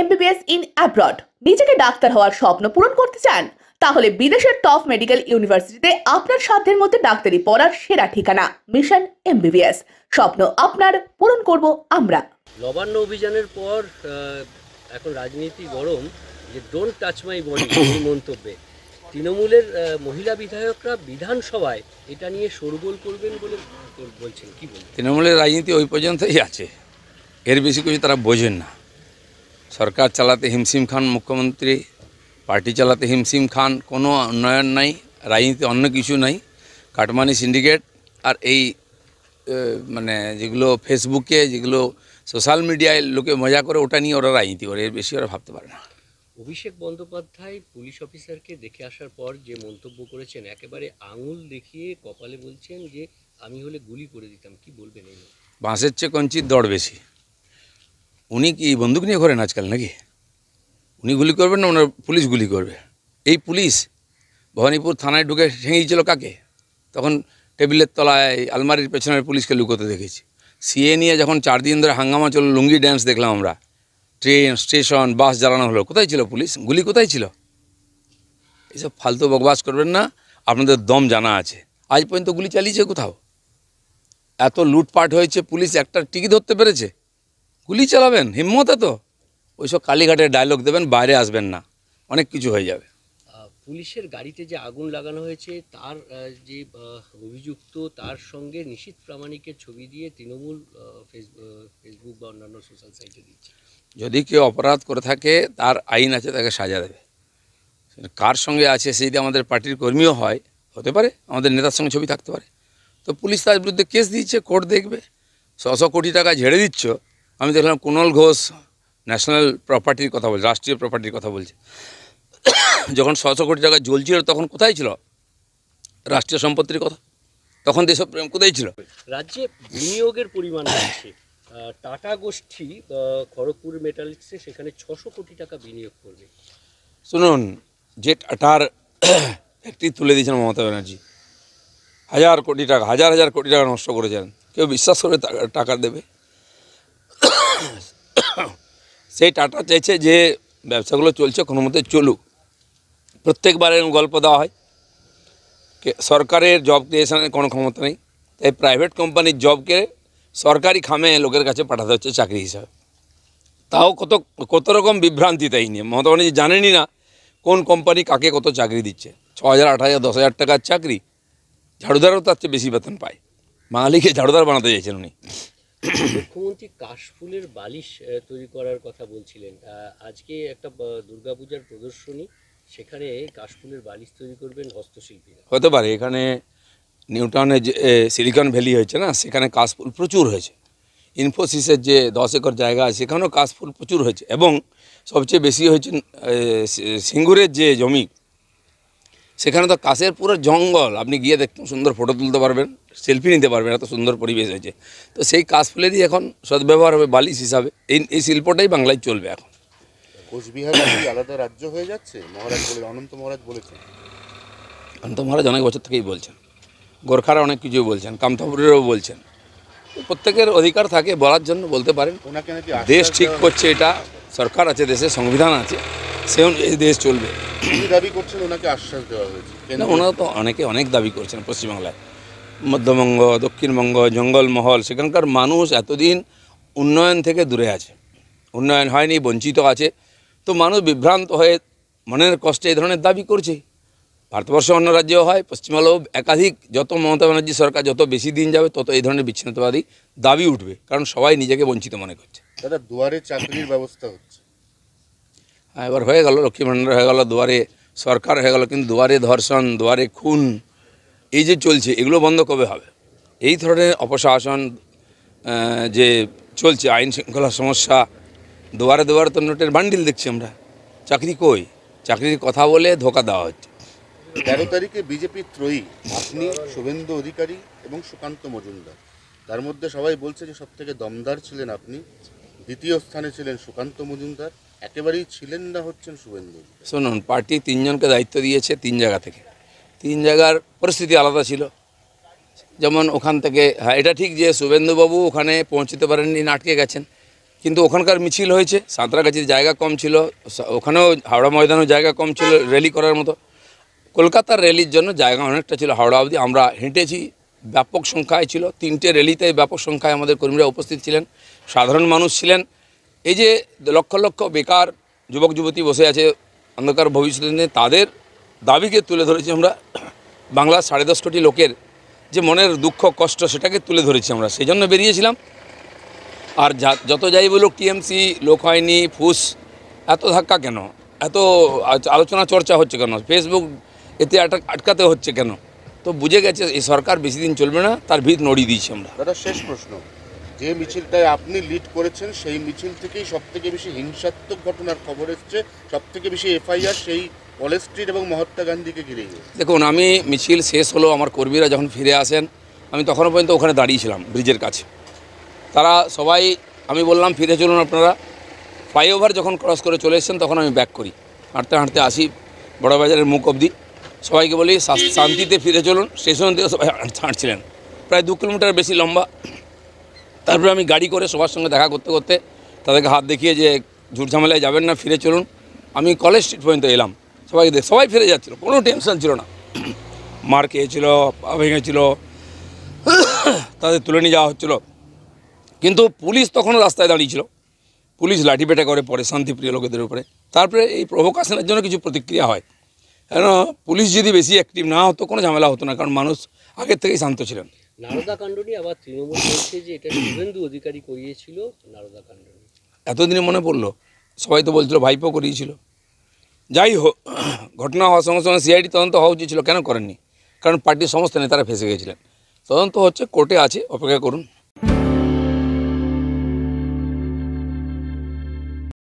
MBBS in abroad নিজেকে doctor হওয়ার স্বপ্ন পূরণ করতে চান? তাহলে বিদেশের টপ মেডিকেল ইউনিভার্সিটিতে আপনার সাধ্যের মধ্যে ডাক্তারি পড়ার সেরা ঠিকানা মিশন এমবিবিএস স্বপ্ন আপনার পূরণ করব আমরা। নবান্ন অভিযানের পর এখন রাজনীতি গরম যে ডোন্ট টাচ মাই বডি এই মন্তব্যে। তৃণমূলের মহিলা বিধায়করা বিধানসভায় এটা নিয়ে শোরগোল করবেন বলে বলছেন। কি বলবেন? তৃণমূলের রাজনীতি ওই পর্যন্তই আছে। এর বেশি কিছু তারা বোঝেন না। সরকার চালাতে হিমসিম খান মুখ্যমন্ত্রী পার্টি চালাতে হিমসিম খান কোনো উন্নয়ন নাই রাজনীতি অন্য কিছু নাই। কাটমানি সিন্ডিকেট আর এই মানে যেগুলো ফেসবুকে যেগুলো সোশ্যাল মিডিয়ায় লোকে মজা করে ওটা নিয়ে ওরা রাজনীতি করে এর বেশি ওরা ভাবতে পারে না। অভিষেক বন্দ্যোপাধ্যায় পুলিশ অফিসারকে দেখে আসার পর যে মন্তব্য করেছেন একেবারে আঙুল দেখিয়ে কপালে বলছেন যে আমি হলে গুলি করে দিতাম। কি বলবেন এই বাঁশের চেয়ে কঞ্চির দড় বেশি। উনি কি বন্দুক নিয়ে ঘোরেন আজকাল নাকি? উনি গুলি করবেন না ওনার পুলিশ গুলি করবে? এই পুলিশ ভবানীপুর থানায় ঢুকে ঠেঙিয়েছিল কাকে? তখন টেবিলের তলায় আলমারির পেছনের পুলিশকে লুকোতে দেখেছি। সিএ নিয়ে যখন চার দিন ধরে হাঙ্গামা চলল লুঙ্গি ড্যান্স দেখলাম আমরা। ট্রেন, স্টেশন, বাস জ্বালানো হলো। কোথায় ছিল পুলিশ? গুলি কোথায় ছিল? এইসব ফালতু বকবাস করবেন না, আপনাদের দম জানা আছে। আজ পর্যন্ত গুলি চালিয়েছে কোথাও? এত লুটপাট হয়েছে পুলিশ, একটা টিকি ধরতে পেরেছে? গুলি চালাবেন হিম্মত তো ওইসব কালীঘাটের ডায়লগ দেবেন বাইরে আসবেন না। অনেক কিছু হয়ে যাবে। পুলিশের গাড়িতে যে আগুন লাগানো হয়েছে তার যে অভিযুক্ত তার সঙ্গে নিশীত প্রামাণিকের ছবি দিয়ে তৃণমূল ফেসবুক বা অন্যান্য সোশ্যাল সাইটে দিচ্ছে। যদি কেউ অপরাধ করে থাকে তার আইন আছে তাকে সাজা দেবে। কার সঙ্গে আছে সেই যদি আমাদের পার্টির কর্মীও হয়। হতে পারে আমাদের নেতার সঙ্গে ছবি থাকতে পারে। তো পুলিশ তার বিরুদ্ধে কেস দিচ্ছে কোর্ট দেখবে। ছশো কোটি টাকা ঝেড়ে দিচ্ছ আমি দেখলাম কুণল ঘোষ ন্যাশনাল প্রপার্টির কথা বলছে রাষ্ট্রীয় প্রপার্টির কথা বলছে। যখন ছশো কোটি টাকা জ্বলছিল তখন কোথায় ছিল? রাষ্ট্রীয় সম্পত্তির কথা? তখন দেশপ্রেম কোথায় ছিল? রাজ্যে বিনিয়োগের পরিমাণ বাড়ছে টাটা গোষ্ঠী খড়গপুর মেটালিক্সে সেখানে ছশো কোটি টাকা বিনিয়োগ করবে। শুনুন যে টাটার ফ্যাক্টরি তুলে দিয়েছেন মমতা ব্যানার্জি হাজার কোটি টাকা হাজার হাজার কোটি টাকা নষ্ট করেছেন। কেউ বিশ্বাস করে টাকা- টাকা দেবে? সেই টাটা চাইছে যে ব্যবসাগুলো চলছে, কোনো মতে চলুক। প্রত্যেকবার এরকম গল্প দেওয়া হয়। সরকারের জব ক্রিয়েশনের কোনো ক্ষমতা নেই। তাই প্রাইভেট কোম্পানির জবকে সরকারি খামে লোকের কাছে পাঠাতে হচ্ছে চাকরি হিসাবে। তাও কত কত রকম বিভ্রান্তি তাই নিয়ে। মমতা ব্যানার্জি জানেনই না কোন কোম্পানি কাকে কত চাকরি দিচ্ছে। ছ হাজার আট হাজার দশ হাজার টাকার চাকরি ঝাড়ুদারও তার চেয়ে বেশি বেতন পায়। বাঙালিকে ঝাড়ুদার বানাতে চাইছেন উনি। মুখ্যমন্ত্রী কাশফুলের বালিশ তৈরি করার কথা বলছিলেন। আজকে একটা দুর্গাপূজার প্রদর্শনী, সেখানে কাশফুলের বালিশ তৈরি করবেন হস্তশিল্পীরা। হতে পারে, এখানে নিউটনে যে সিলিকন ভ্যালি হয়েছে না, সেখানে কাশফুল প্রচুর হয়েছে। ইনফোসিসের যে দশ একর জায়গা আছে, সেখানেও কাশফুল প্রচুর হয়েছে। এবং সবচেয়ে বেশি হয়েছে সিঙ্গুরের যে জমি সেখানে তো কাশের পুরো জঙ্গল। আপনি গিয়ে দেখতে সুন্দর ফটো তুলতে পারবেন সেলফি নিতে পারবেন এত সুন্দর পরিবেশ হয়েছে। তো সেই কাশ কাশফুলেরই এখন সদ্ব্যবহার হবে বালিশ হিসাবে। এই এই শিল্পটাই বাংলায় চলবে এখন। কোচবিহার আলাদা রাজ্য হয়ে যাচ্ছে? মহারাজ বলে অনন্ত মহারাজ বলেছেন। অন্ত মহারাজ অনেক বছর থেকেই বলছেন। গোর্খারা অনেক কিছুই বলছেন কামতাপুরেরও বলছেন। প্রত্যেকের অধিকার থাকে বলার জন্য বলতে পারেন। দেশ ঠিক করছে এটা সরকার আছে দেশে সংবিধান আছে। সে দেশ চলবে। দাবি করছেন ওনাকে আশ্বাস দেওয়া হয়েছে। না ওনারা তো অনেকে অনেক দাবি করছেন পশ্চিমবাংলায়। মধ্যবঙ্গ দক্ষিণবঙ্গ জঙ্গলমহল সেখানকার মানুষ এতদিন উন্নয়ন থেকে দূরে আছে। উন্নয়ন হয়নি বঞ্চিত আছে। তো মানুষ বিভ্রান্ত হয়ে মনের কষ্টে এই ধরনের দাবি করছে। ভারতবর্ষ অন্য রাজ্যেও হয় পশ্চিমবঙ্গেও একাধিক যত মমতা ব্যানার্জি সরকার যত বেশি দিন যাবে তত এই ধরনের বিচ্ছিন্নতাবাদী দাবি উঠবে। কারণ সবাই নিজেকে বঞ্চিত মনে করছে। দাদা দুয়ারে চাকরির ব্যবস্থা হচ্ছে। এবার হয়ে গেল, লক্ষ্মী ভাণ্ডার হয়ে গেল, দুয়ারে সরকার হয়ে গেল, কিন্তু দুয়ারে ধর্ষণ, দুয়ারে খুন, এই যে চলছে, এগুলো বন্ধ কবে হবে? এই ধরনের অপশাসন যে চলছে, আইন শৃঙ্খলার সমস্যা, দুয়ারে দুয়ারে তো নোটের বান্ডিল দেখছি আমরা। চাকরি কই? চাকরির কথা বলে ধোকা দেওয়া হচ্ছে। তেরো তারিখে বিজেপি ত্রয়ী, আপনি শুভেন্দু অধিকারী এবং সুকান্ত মজুমদার। তার মধ্যে সবাই বলছে যে সব থেকে দমদার ছিলেন আপনি। দ্বিতীয় স্থানে ছিলেন সুকান্ত মজুমদার, একেবারেই ছিলেন না হচ্ছেন শুভেন্দু। শুনুন, পার্টি তিনজনকে দায়িত্ব দিয়েছে তিন জায়গা থেকে। তিন জায়গার পরিস্থিতি আলাদা ছিল। যেমন ওখান থেকে হ্যাঁ এটা ঠিক যে শুভেন্দুবাবু ওখানে পৌঁছতে পারেননি আটকে গেছেন। কিন্তু ওখানকার মিছিল হয়েছে, সাঁতরাগাছির জায়গা কম ছিল ওখানেও হাওড়া ময়দানেও জায়গা কম ছিল র্যালি করার মতো। কলকাতার র্যালির জন্য জায়গা অনেকটা ছিল, হাওড়া অবধি আমরা হেঁটেছি ব্যাপক সংখ্যায় ছিল। তিনটে র্যালিতে ব্যাপক সংখ্যায় আমাদের কর্মীরা উপস্থিত ছিলেন। সাধারণ মানুষ ছিলেন। এই যে লক্ষ লক্ষ বেকার যুবক, যুবতী বসে আছে অন্ধকার ভবিষ্যতে নিয়ে তাদের দাবিকে তুলে ধরেছি আমরা। বাংলার সাড়ে দশ কোটি লোকের যে মনের দুঃখ, কষ্ট, সেটাকে তুলে ধরেছি আমরা। সেই জন্য বেরিয়েছিলাম। আর যা- যত যাই বলুক, টিএমসি লোক হয়নি, ফুস, এত ধাক্কা কেন? এত আলোচনা চর্চা হচ্ছে কেন? ফেসবুক এতে আটক- আটকাতে হচ্ছে কেন? তো বুঝে গেছে এই সরকার বেশি দিন চলবে না তার ভিত নড়িয়ে দিয়েছি আমরা। দাদা শেষ প্রশ্ন। যে মিছিলটায় আপনি লিড করেছেন সেই মিছিল থেকেই সব থেকে বেশি হিংসাত্মক ঘটনার খবর এসছে সব থেকে বেশি এফআইআর সেই কলেজ স্ট্রিট এবং মহাত্মা গান্ধীকে ঘিরে দেখুন আমি মিছিল শেষ হলো আমার কর্মীরা যখন ফিরে আসেন আমি তখনও পর্যন্ত ওখানে দাঁড়িয়েছিলাম ব্রিজের কাছে। তারা সবাই আমি বললাম ফিরে চলুন আপনারা। ফ্লাইওভার যখন ক্রস করে চলে এসেছেন তখন আমি ব্যাক করি। হাঁটতে হাঁটতে আসি বড়বাজারের মুখ অবধি। সবাইকে বলি শান্তিতে ফিরে চলুন। স্টেশন থেকে সবাই হাঁটছিলেন। প্রায় দু কিলোমিটার বেশি লম্বা। তারপরে আমি গাড়ি করে সবার সঙ্গে দেখা করতে করতে তাদেরকে হাত দেখিয়ে যে ঝামেলায় যাবেন না, ফিরে চলুন। আমি কলেজ স্ট্রিট পর্যন্ত এলাম। সবাইকে দেখ সবাই ফিরে যাচ্ছিল, কোনো টেনশন ছিল না। মার খেয়েছিল, পা ভেঙেছিল, তাদের তুলে নিয়ে যাওয়া হচ্ছিল। কিন্তু পুলিশ তখনও রাস্তায় দাঁড়িয়েছিল। পুলিশ লাঠিপেটা করে পরে শান্তিপ্রিয় লোকেদের উপরে। তারপরে এই প্রভোকাশনের জন্য কিছু প্রতিক্রিয়া হয়। কেন? পুলিশ যদি বেশি অ্যাক্টিভ না হতো কোনো ঝামেলা হতো না কারণ মানুষ আগের থেকেই শান্ত ছিলেন। নিয়ে আবার তৃণমূল বলছে যে এটা শুভেন্দু অধিকারী করিয়েছিল এতদিনে মনে পড়ল সবাই তো বলছিল ভাইপো করিয়েছিল। যাই হোক ঘটনা হওয়ার সঙ্গে সঙ্গে সিআইডি তদন্ত হওয়া উচিত ছিল কেন করেননি? কারণ পার্টির সমস্ত নেতারা ফেসে গেছিলেন। তদন্ত হচ্ছে কোর্টে আছে অপেক্ষা করুন।